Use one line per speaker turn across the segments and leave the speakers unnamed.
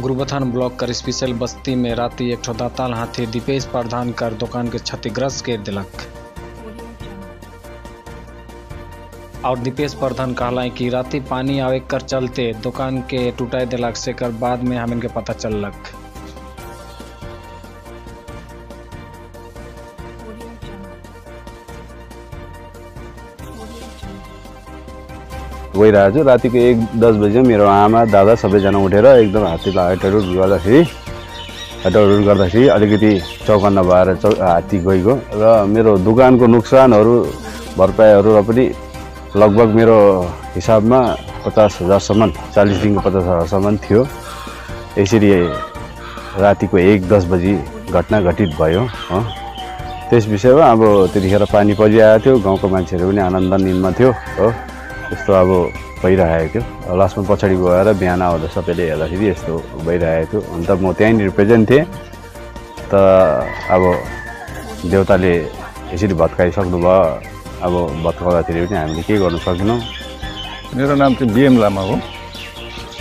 Gurbathan block कर special बस्ती में राति एक दाताल हाथी दीपेश प्रधान कर दुकान के क्षतिग्रस्त के दिलक। और दीपेश प्रधान कहला कि राति पानी आवे कर चलते दुकान के टूटाई दिलक से कर बाद में हम इनके पता चल चललक।
गइरहेको छु। रातिको एक दस बजी मेरो आमा दादा सबैजना उठेर एकदम हात्तीलाई हटहरू गर्दाखेरि हटहरू गर्दाखेरि अलिकति चौकन्न भएर चौ हात्ती गइगयो र मेरो दोकानको नोक्सानहरू भरपाईहरू र पनि लगभग मेरो हिसाबमा पचास हजारसम्म चालिसदेखिको पचास हजारसम्म थियो। यसरी रातिको एक दस बजी घटना घटित भयो हो। त्यस विषयमा अब त्यतिखेर पानी परिरहेको थियो गाउँको मान्छेहरू पनि आनन्द निनमा थियो हो। यस्तो अब भइरहेको थियो। लास्टमा पछाडि गएर बिहान आउँदा सबैले हेर्दाखेरि यस्तो भइरहेको थियो। अन्त म त्यहीँनिर प्रेजेन्ट थिएँ। त अब देउताले यसरी भत्काइसक्नु भयो अब भत्काउँदाखेरि पनि हामीले केही गर्नु सकेनौँ।
मेरो नाम चाहिँ बिएम लामा हो।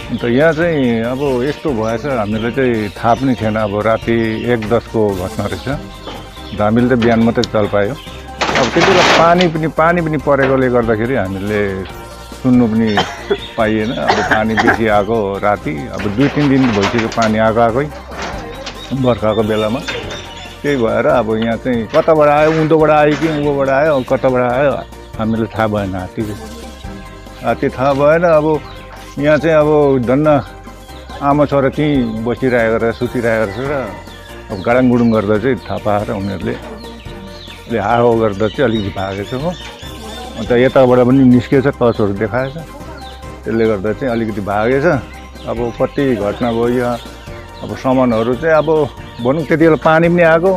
अन्त यहाँ चाहिँ अब यस्तो भएछ हामीलाई चाहिँ थाहा पनि थिएन। अब राति एक दसको घटना रहेछ। अन्त हामीले त बिहान मात्रै चल पायो अब त्यति बेला पानी पनि पानी पनि परेकोले गर्दाखेरि हामीले सुन्नु पनि पाइएन। अब पानी बेसी आएको राति अब दुई तिन दिन भइसक्यो पानी आएको आएकै बर्खाको बेलामा। त्यही भएर अब यहाँ चाहिँ कताबाट आयो उँधोबाट आयो कि उँभोबाट आयो कताबाट आयो हामीलाई थाहा भएन हात्तीको हात्ती थाहा भएन अब यहाँ चाहिँ अब धन्न आमा छोरा त्यहीँ बसिरहेको रहेछ सुतिरहेको रहेछ र अब गाडाङ गुडुङ गर्दा चाहिँ थाहा पाएर उनीहरूले ले हाहो गर्दा चाहिँ अलिकति भागेछ हो अन्त यताबाट पनि निस्केछ टर्चहरू देखाएछ। त्यसले गर्दा चाहिँ अलिकति भागेछ। अब कति घटना भयो यहाँ। अब सामानहरू चाहिँ अब भनौँ त्यति बेला पानी पनि आएको।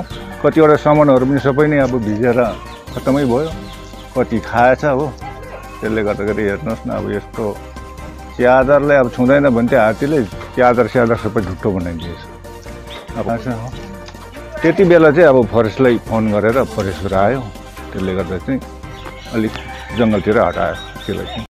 कतिवटा सामानहरू पनि सबै नै अब भिजेर खत्तमै भयो। कति खाएछ हो। त्यसले गर्दाखेरि हेर्नुहोस् न अब यस्तो च्यादरलाई अब छुँदैन भने चाहिँ हात्तीले। च्यादर स्यादर सबै झुट्टो बनाइदिएछ। अब हो। त्यति बेला चाहिँ अब फरेस्टलाई फोन गरेर फरेस्टबाट आयो त्यसले गर्दा चाहिँ अलिक जङ्गलतिर हटायो त्यसलाई चाहिँ।